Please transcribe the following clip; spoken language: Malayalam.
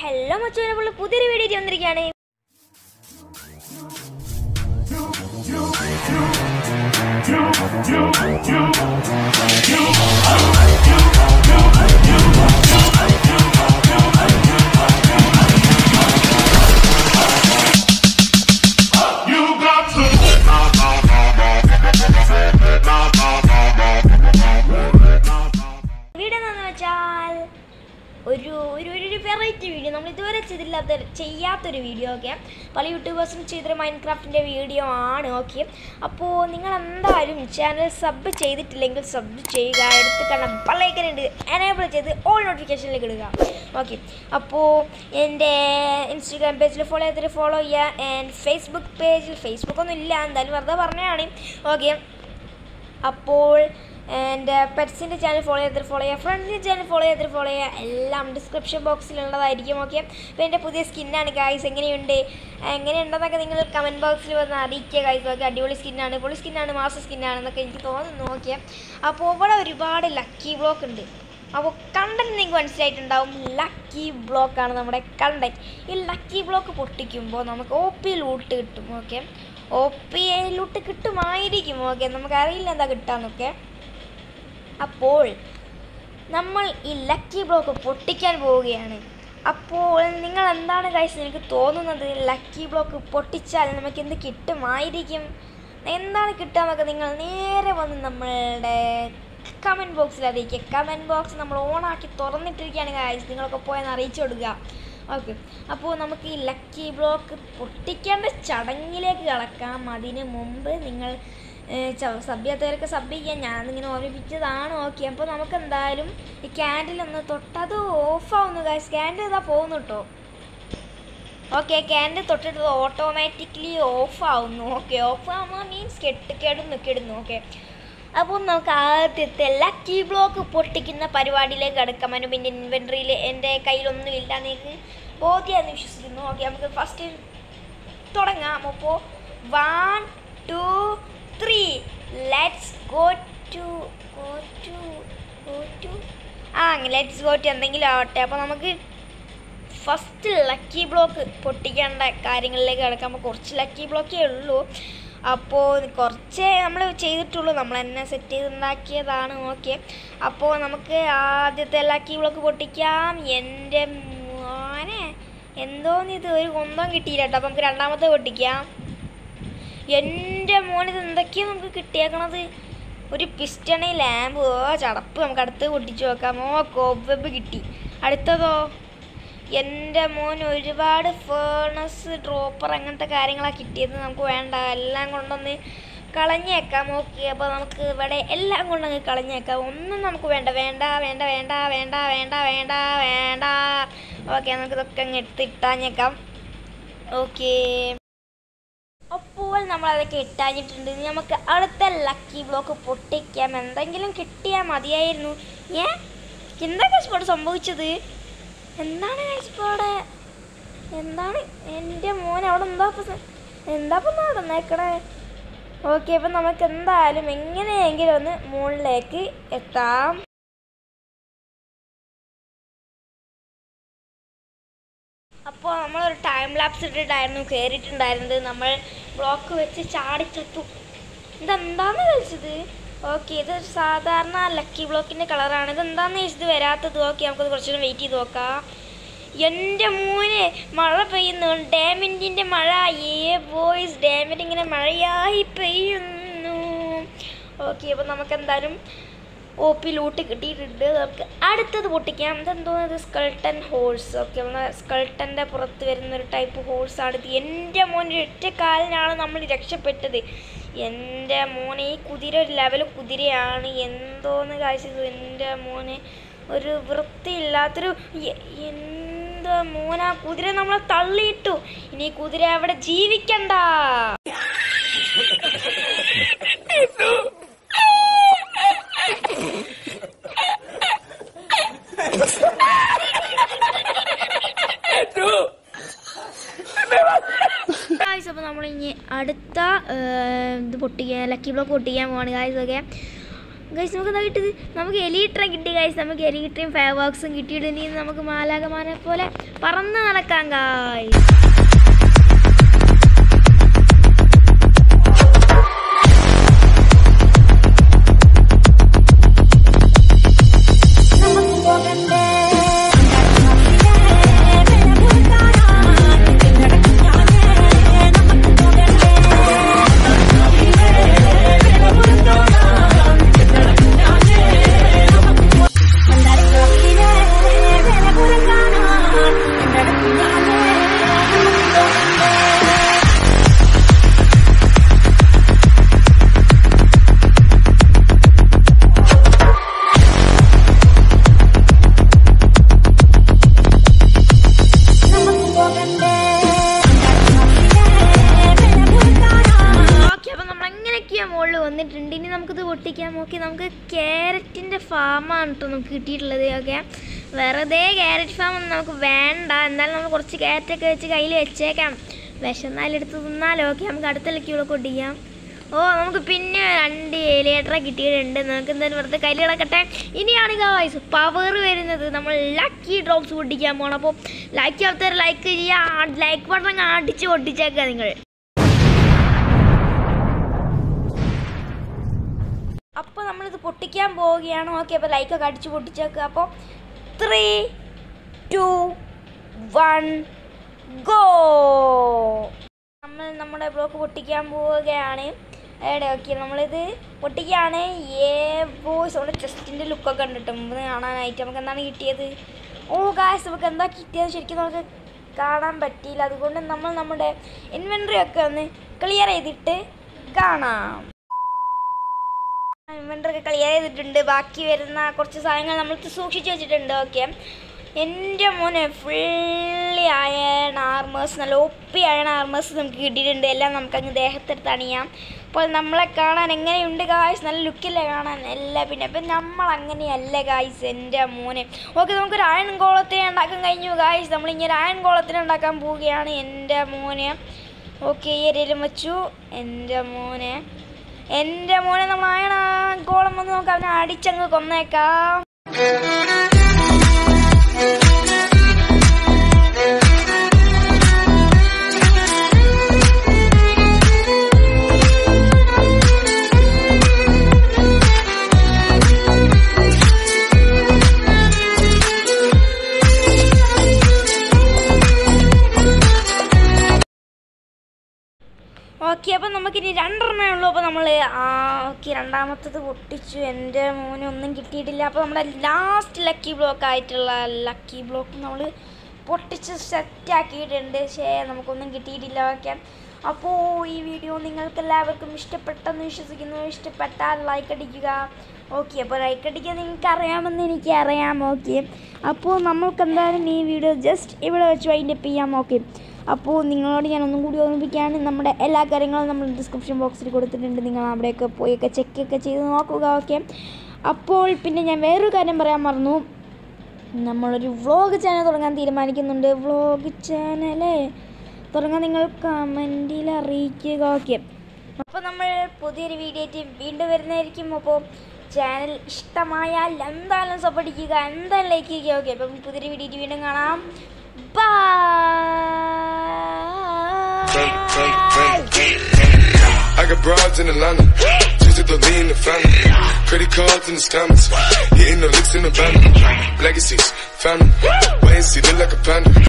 ഹലോ മച്ചോനെ പുതിയൊരു വീഡിയോ വന്നിരിക്കുകയാണ്. You ചെയ്തില്ലാത്ത ചെയ്യാത്തൊരു വീഡിയോ ഓക്കെ പല യൂട്യൂബേഴ്സും ചെയ്തൊരു മൈൻഡ് ക്രാഫ്റ്റിന്റെ വീഡിയോ ആണ് ഓക്കെ അപ്പോൾ നിങ്ങൾ എന്തായാലും ചാനൽ സബ് ചെയ്തിട്ടില്ലെങ്കിൽ സബ് ചെയ്യുക എടുത്ത് കാണാൻ ബെല്ലൈക്കനുണ്ട് എനേബിൾ ചെയ്ത് ഓൾ നോട്ടിഫിക്കേഷനിലേക്ക് ഇടുക ഓക്കെ അപ്പോൾ എന്റെ ഇൻസ്റ്റാഗ്രാം പേജിൽ ഫോളോ ചെയ്തിട്ട് ഫോളോ ചെയ്യുക ആൻഡ് ഫേസ്ബുക്ക് പേജിൽ ഫേസ്ബുക്കൊന്നും ഇല്ല എന്തായാലും വെറുതെ പറഞ്ഞതാണ് ഓക്കെ അപ്പോൾ എന്റെ പെറ്റ്സിന്റെ ചാനൽ ഫോളോ ചെയ്തിട്ട് ഫോളോ ചെയ്യുക. ഫ്രണ്ട്സിന്റെ ചാനൽ ഫോളോ ചെയ്തിട്ട് ഫോളോ ചെയ്യുക. എല്ലാം ഡിസ്ക്രിപ്ഷൻ ബോക്സിലുള്ളതായിരിക്കും ഓക്കെ അപ്പോൾ എന്റെ പുതിയ സ്കിന്നാണ് ഗായ്സ് എങ്ങനെയുണ്ട്? എങ്ങനെയുണ്ടെന്നൊക്കെ നിങ്ങൾ കമന്റ് ബോക്സിൽ വന്ന് അറിയിക്കുക ഗായ്സ് ഓക്കെ അടിപൊളി സ്കിന്നാണ് പൊളി സ്കിന്നാണ് മാസ സ്കിന്നാണെന്നൊക്കെ എനിക്ക് തോന്നുന്നു ഓക്കെ അപ്പോൾ ഇവിടെ ഒരുപാട് ലക്കി ബ്ലോക്ക് ഉണ്ട്. അപ്പോൾ കണ്ടന്റ് നിങ്ങൾക്ക് മനസ്സിലായിട്ടുണ്ടാവും ലക്കി ബ്ലോക്കാണ് നമ്മുടെ കണ്ടന്റ് ഈ ലക്കി ബ്ലോക്ക് പൊട്ടിക്കുമ്പോൾ നമുക്ക് ഒ പി ലൂട്ട് കിട്ടും ഓക്കെ ഒ പി ലൂട്ട് കിട്ടുമായിരിക്കും ഓക്കെ നമുക്കറിയില്ല എന്താ കിട്ടാന്നൊക്കെ അപ്പോൾ നമ്മൾ ഈ ലക്കി ബ്ലോക്ക് പൊട്ടിക്കാൻ പോവുകയാണ്. അപ്പോൾ നിങ്ങൾ എന്താണ് കഴിച്ച് എനിക്ക് തോന്നുന്നത്? ലക്കി ബ്ലോക്ക് പൊട്ടിച്ചാൽ നമുക്ക് എന്ത് കിട്ടുമായിരിക്കും? എന്താണ് കിട്ടുക നിങ്ങൾ നേരെ വന്ന് നമ്മളുടെ കമന്റ് ബോക്സിൽ അറിയിക്കുക കമന്റ് ബോക്സ് നമ്മൾ ഓണാക്കി തുറന്നിട്ടിരിക്കുകയാണ് കാര്യം നിങ്ങളൊക്കെ പോയെന്ന് അറിയിച്ചു കൊടുക്കുക. ഓക്കെ അപ്പോൾ നമുക്ക് ഈ ലക്കി ബ്ലോക്ക് പൊട്ടിക്കേണ്ട ചടങ്ങിലേക്ക് കിടക്കാം. അതിന് മുമ്പ് നിങ്ങൾ സബ് ചെയ്യാത്തവരൊക്കെ സബ് ചെയ്യാം ഞാനിങ്ങനെ ഓർമ്മിപ്പിച്ചതാണ് ഓക്കെ അപ്പോൾ നമുക്ക് എന്തായാലും ഈ ക്യാൻഡിൽ ഒന്ന് തൊട്ടത് ഓഫാവുന്നു ഗൈസ് ക്യാൻഡിൽ ഇതാ പോകുന്നു കേട്ടോ ഓക്കെ ക്യാൻഡിൽ തൊട്ടിട്ട് ഓട്ടോമാറ്റിക്കലി ഓഫ് ആവുന്നു. ഓക്കെ ഓഫ് ആവുമ്പോൾ മീൻസ് കെട്ട് കെടുന്നു കെടുന്നു ഓക്കെ അപ്പോൾ നമുക്ക് ആദ്യത്തെ ലക്കി ബ്ലോക്ക് പൊട്ടിക്കുന്ന പരിപാടിയിലേക്ക് കിടക്കാം. അതിന് പിന്നെ ഇൻവെൻട്രിയിൽ എന്റെ കയ്യിലൊന്നും ഇല്ല നിങ്ങൾക്ക് ബോധ്യമാണെന്ന് വിശ്വസിക്കുന്നു. ഓക്കെ നമുക്ക് ഫസ്റ്റ് തുടങ്ങാം. അപ്പോൾ one two three let's go to go to go to ആ ലെറ്റ്സ് ഗോ ടു എന്തെങ്കിലും ആവട്ടെ. അപ്പോൾ നമുക്ക് ഫസ്റ്റ് ലക്കി ബ്ലോക്ക് പൊട്ടിക്കേണ്ട കാര്യങ്ങളിലേക്ക് കിടക്കുമ്പോൾ കുറച്ച് ലക്കി ബ്ലോക്കേ ഉള്ളൂ. അപ്പോൾ കുറച്ചേ നമ്മൾ ചെയ്തിട്ടുള്ളൂ. നമ്മൾ തന്നെ സെറ്റ് ചെയ്തുണ്ടാക്കിയതാണ്. ഓക്കെ അപ്പോൾ നമുക്ക് ആദ്യത്തെ ലക്കി ബ്ലോക്ക് പൊട്ടിക്കാം. എന്റെ മോനെ എന്തോന്നിത് ഒരു കൊന്തം കിട്ടിയില്ല കേട്ടോ. അപ്പോൾ നമുക്ക് രണ്ടാമത്തെ പൊട്ടിക്കാം. എന്റെ മോനിത് എന്തൊക്കെയാണ് നമുക്ക് കിട്ടിയേക്കണത്? ഒരു പിസ്റ്റണി ലാമ്പ് ഓ ചടപ്പ് നമുക്ക് അടുത്ത് പൊട്ടിച്ച് നോക്കാം ഓ കോവെബ് കിട്ടി. അടുത്തതോ? എന്റെ മോൻ ഒരുപാട് ഫേണസ് ഡ്രോപ്പർ അങ്ങനത്തെ കാര്യങ്ങളാണ് കിട്ടിയത്. നമുക്ക് വേണ്ട എല്ലാം കൊണ്ടൊന്ന് കളഞ്ഞേക്കാം. ഓക്കെ അപ്പോൾ നമുക്ക് ഇവിടെ എല്ലാം കൊണ്ടങ്ങ് കളഞ്ഞേക്കാം. ഒന്നും നമുക്ക് വേണ്ട. വേണ്ട വേണ്ട വേണ്ട വേണ്ട വേണ്ട വേണ്ട വേണ്ട. ഓക്കെ നമുക്ക് ഇതൊക്കെ അങ്ങ് എടുത്തിട്ടാഞ്ഞേക്കാം. ഓക്കേ. അതൊക്കെ ഇട്ടാഞ്ഞിട്ടുണ്ട് ഇനി നമുക്ക് അടുത്ത ലക്കി ബ്ലോക്ക് പൊട്ടിക്കാം. എന്തെങ്കിലും കിട്ടിയാൽ മതിയായിരുന്നു. ഏ? എന്താ കസ്പോട് സംഭവിച്ചത്? എന്താണ് കഷ്ടപ്പാട് എന്താണ്? എന്റെ മോൻ അവിടെ എന്താ എന്താ ഇപ്പം നടന്നേക്കണേ ഓക്കെ അപ്പം നമുക്ക് എന്തായാലും എങ്ങനെയെങ്കിലും ഒന്ന് മുകളിലേക്ക് എത്താം. അപ്പോൾ നമ്മളൊരു ടൈം ലാപ്സ് ഇട്ടിട്ടായിരുന്നു കയറിയിട്ടുണ്ടായിരുന്നത് നമ്മൾ ബ്ലോക്ക് വെച്ച് ചാടിച്ചത്തു ഇതെന്താന്ന് കഴിച്ചത് ഓക്കെ ഇത് സാധാരണ ലക്കി ബ്ലോക്കിന്റെ കളറാണ് ഇതെന്താന്ന് ചോദിച്ചത്? വരാത്തത്. ഓക്കെ നമുക്കത് കുറച്ചുകൂടെ വെയിറ്റ് ചെയ്ത് നോക്കാം. എന്റെ മോനെ മഴ പെയ്യുന്നു ഡാമിന്റെ മഴ. ഏ ബോയ്സ് ഡാമിന്റെ ഇങ്ങനെ മഴയായി പെയ്യുന്നു. ഓക്കെ അപ്പോൾ നമുക്ക് എന്തായാലും ഒ പി ലൂട്ട് കിട്ടിയിട്ടുണ്ട് നമുക്ക് അടുത്തത് പൊട്ടിക്കാം. ഇതെന്തോ ഇത് സ്കൾട്ടൻ ഹോഴ്സ് ഓക്കെ നമ്മളെ സ്കൾട്ടന്റെ പുറത്ത് വരുന്ന ഒരു ടൈപ്പ് ഹോഴ്സാണ് ഇത് എന്റെ മോനെ ഒറ്റ കാലിനാണ് നമ്മൾ രക്ഷപ്പെട്ടത്. എന്റെ മോനെ ഈ കുതിര ഒരു ലെവൽ കുതിരയാണ്. എന്തോന്ന് കാഴ്ചത് എന്റെ മോനെ ഒരു വൃത്തിയില്ലാത്തൊരു എന്തോ മോനാ? കുതിര നമ്മളെ തള്ളിയിട്ടു. ഇനി കുതിര അവിടെ ജീവിക്കണ്ട. ഗായ്സ് അപ്പോൾ നമ്മൾ ഇനി അടുത്ത ഇത് പൊട്ടിക്കാൻ ലക്കി ബ്ലോക്ക് പൊട്ടിക്കാൻ പോവാണ്. ഗായ്സ് ഒക്കെ ഗൈസ് നമുക്ക് എന്താ കിട്ടിയത്? നമുക്ക് എലീട്ര കിട്ടി ഗൈസ് നമുക്ക് എലീട്രയും ഫയർ വർക്സും കിട്ടിയിട്ട് നമുക്ക് മാലാകമാനെ പോലെ പറന്ന് നടക്കാം ഗായ് ക്യാരറ്റിന്റെ ഫാമാണ് കേട്ടോ നമുക്ക് കിട്ടിയിട്ടുള്ളത് ഓക്കെ വെറുതെ ക്യാരറ്റ് ഫാം ഒന്നും നമുക്ക് വേണ്ട. എന്നാലും നമ്മൾ കുറച്ച് ക്യാരറ്റൊക്കെ വെച്ച് കയ്യിൽ വെച്ചേക്കാം. വിശന്നാലെടുത്ത് തിന്നാലോ ഓക്കെ നമുക്ക് അടുത്ത ലക്കിവിടെ ഒടിക്കാം ഓ നമുക്ക് പിന്നെ രണ്ട് ഏലിയേറ്റർ കിട്ടിയിട്ടുണ്ട്. നമുക്ക് എന്തായാലും വെറുതെ കയ്യിൽ കിടക്കട്ടെ. ഇനിയാണ് ഗായ്സ് പവർ വരുന്നത്. നമ്മൾ ലക്കി ഡ്രോപ്സ് പൊട്ടിക്കാൻ പോകണം അപ്പോൾ ലൈക്ക് ചെയ്യാത്തവർ ലൈക്ക് ചെയ്യുക ലൈക്ക് ബട്ടൺ അടിച്ച് പൊട്ടിച്ചേക്കുക നിങ്ങൾ. നമ്മളിത് പൊട്ടിക്കാൻ പോവുകയാണ്? ഓക്കെ അപ്പോൾ ലൈക്കൊക്കെ അടിച്ച് പൊട്ടിച്ചേക്കുക അപ്പോൾ ത്രീ ടു വൺ ഗോ നമ്മൾ നമ്മുടെ ബ്ലോക്ക് പൊട്ടിക്കാൻ പോവുകയാണ്. എവിടെ ഓക്കെ നമ്മളിത് പൊട്ടിക്കുകയാണ്. ഏ ബോയ്സ് നമ്മുടെ ചെസ്റ്റിന്റെ ലുക്കൊക്കെ ഉണ്ട് മുമ്പ് കാണാനായിട്ട് നമുക്ക് എന്താണ് കിട്ടിയത്? ഓ ഗാസ് നമുക്ക് എന്താ കിട്ടിയത്? ശരിക്കും നമുക്ക് കാണാൻ പറ്റിയില്ല. അതുകൊണ്ട് നമ്മൾ നമ്മുടെ ഇൻവെൻട്രി ഒക്കെ ഒന്ന് ക്ലിയർ ചെയ്തിട്ട് കാണാം. ഇൻവെന്ററൊക്കെ ക്ലിയർ ചെയ്തിട്ടുണ്ട് ബാക്കി വരുന്ന കുറച്ച് സാധനങ്ങൾ നമ്മൾ സൂക്ഷിച്ച് വെച്ചിട്ടുണ്ട്. ഓക്കെ എന്റെ മോനെ ഫുള്ളി അയൺ ആർമേഴ്സ് നല്ല ഒപ്പി അയൺ ആർമേഴ്സ് നമുക്ക് കിട്ടിയിട്ടുണ്ട്. എല്ലാം നമുക്ക് അങ്ങ് ദേഹത്തെടുത്ത് അണിയാം. അപ്പോൾ നമ്മളെ കാണാൻ എങ്ങനെയുണ്ട് ഗായ്സ് നല്ല ലുക്കില്ലേ കാണാൻ? എല്ലാം പിന്നെ അപ്പം നമ്മൾ അങ്ങനെയല്ല ഗായ്സ് എന്റെ മോനെ. ഓക്കെ നമുക്കൊരു അയൺ ഗോളത്തിനെ ഉണ്ടാക്കാൻ കഴിഞ്ഞു ഗായ്സ് നമ്മളിങ്ങനെ അയൺ ഗോളത്തിനെ ഉണ്ടാക്കാൻ പോവുകയാണ് എന്റെ മോനെ. ഓക്കെ ഈ ഏരിയയിലും വെച്ചു. എന്റെ മോനെ. എന്റെ മോനെ നമ്മൾ അയണ ഗോളം വന്ന് നമുക്ക് അവനെ അടിച്ചങ്ങ് കൊന്നേക്കാം. നമ്മൾ ഓക്കെ രണ്ടാമത്തത് പൊട്ടിച്ചു. എന്റെ മോനെ ഒന്നും കിട്ടിയിട്ടില്ല. അപ്പോൾ നമ്മുടെ ലാസ്റ്റ് ലക്കി ബ്ലോക്ക് ആയിട്ടുള്ള ലക്കി ബ്ലോക്ക് നമ്മൾ പൊട്ടിച്ച് സെറ്റാക്കിയിട്ടുണ്ട് പക്ഷേ നമുക്കൊന്നും കിട്ടിയിട്ടില്ല. ഓക്കെ. അപ്പോൾ ഈ വീഡിയോ നിങ്ങൾക്ക് എല്ലാവർക്കും ഇഷ്ടപ്പെട്ടെന്ന് വിശ്വസിക്കുന്നു. ഇഷ്ടപ്പെട്ടാൽ ലൈക്ക് അടിക്കുക. ഓക്കെ അപ്പോൾ ലൈക്ക് അടിക്കാൻ നിങ്ങൾക്ക് അറിയാമെന്ന് എനിക്ക് അറിയാം ഓക്കെ. അപ്പോൾ നമ്മൾക്ക് എന്തായാലും ഈ വീഡിയോ ജസ്റ്റ് ഇവിടെ വെച്ച് വൈൻഡപ്പ് ചെയ്യാം. ഓക്കെ. അപ്പോൾ നിങ്ങളോട് ഞാൻ ഒന്നും കൂടി ഓർമ്മിപ്പിക്കുകയാണ്. നമ്മുടെ എല്ലാ കാര്യങ്ങളും നമ്മൾ ഡിസ്ക്രിപ്ഷൻ ബോക്സിൽ കൊടുത്തിട്ടുണ്ട്. നിങ്ങൾ അവിടെയൊക്കെ പോയൊക്കെ ചെക്കൊക്കെ ചെയ്ത് നോക്കുക ഓക്കെ അപ്പോൾ പിന്നെ ഞാൻ വേറൊരു കാര്യം പറയാൻ മറന്നു. നമ്മളൊരു വ്ളോഗ് ചാനൽ തുടങ്ങാൻ തീരുമാനിക്കുന്നുണ്ട്. വ്ളോഗ് ചാനലേ തുടങ്ങാൻ നിങ്ങൾ കമന്റിൽ അറിയിക്കുക ഓക്കെ അപ്പോൾ നമ്മൾ പുതിയൊരു വീഡിയോ ആയിട്ട് വീണ്ടും വരുന്നതായിരിക്കും. അപ്പോൾ ചാനൽ ഇഷ്ടമായാൽ എന്തായാലും സപ്പോർട്ട് ചെയ്യുക എന്തായാലും ലൈക്ക് ചെയ്യുക ഓക്കെ അപ്പം പുതിയൊരു വീഡിയോ വീണ്ടും കാണാം. Bye I got broads in Atlanta. Just to the lean the family. Credit cards in the scammers. Hitting the licks in the van. Legacies, family. Wait and see, look like a panda.